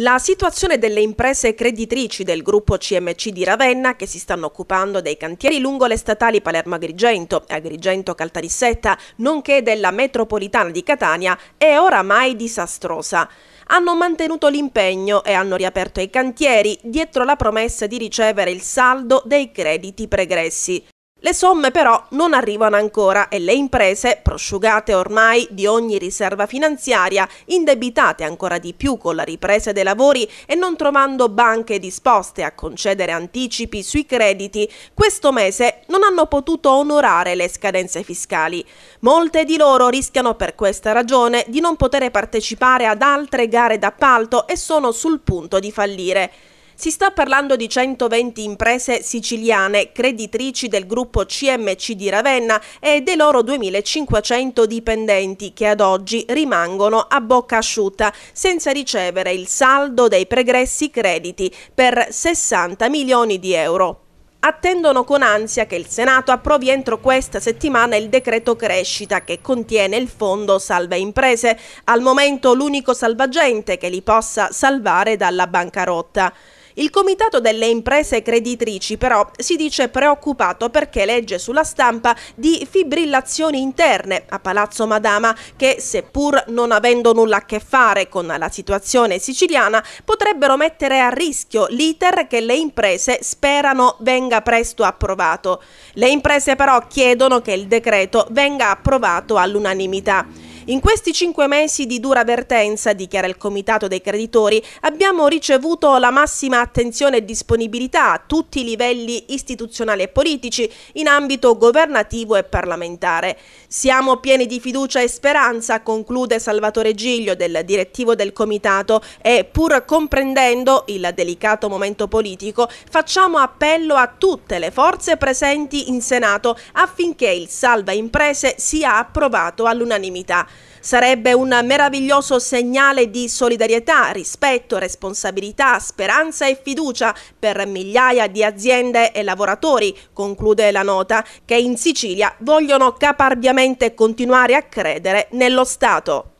La situazione delle imprese creditrici del gruppo CMC di Ravenna che si stanno occupando dei cantieri lungo le statali Palermo-Agrigento e Agrigento-Caltanissetta, nonché della metropolitana di Catania, è oramai disastrosa hanno mantenuto l'impegno e hanno riaperto i cantieri dietro la promessa di ricevere il saldo dei crediti pregressi. Le somme però non arrivano ancora e le imprese, prosciugate ormai di ogni riserva finanziaria, indebitate ancora di più con la ripresa dei lavori e non trovando banche disposte a concedere anticipi sui crediti, questo mese non hanno potuto onorare le scadenze fiscali. Molte di loro rischiano per questa ragione di non poter partecipare ad altre gare d'appalto e sono sul punto di fallire. Si sta parlando di 120 imprese siciliane creditrici del gruppo CMC di Ravenna e dei loro 2500 dipendenti che ad oggi rimangono a bocca asciutta senza ricevere il saldo dei pregressi crediti per 60 milioni di euro attendono con ansia che il Senato approvi entro questa settimana il decreto crescita che contiene il fondo salva imprese, al momento l'unico salvagente che li possa salvare dalla bancarotta. Il Comitato delle imprese creditrici però si dice preoccupato perché legge sulla stampa di fibrillazioni interne a Palazzo Madama che, seppur non avendo nulla a che fare con la situazione siciliana, potrebbero mettere a rischio l'iter che le imprese sperano venga presto approvato. Le imprese però chiedono che il decreto venga approvato all'unanimità. In questi cinque mesi di dura vertenza, dichiara il Comitato dei Creditori, abbiamo ricevuto la massima attenzione e disponibilità a tutti i livelli istituzionali e politici in ambito governativo e parlamentare. Siamo pieni di fiducia e speranza, conclude Salvatore Giglio del direttivo del Comitato e pur comprendendo il delicato momento politico facciamo appello a tutte le forze presenti in Senato affinché il salva imprese sia approvato all'unanimità. Sarebbe un meraviglioso segnale di solidarietà, rispetto, responsabilità, speranza e fiducia per migliaia di aziende e lavoratori, conclude la nota, che in Sicilia vogliono caparbiamente continuare a credere nello Stato.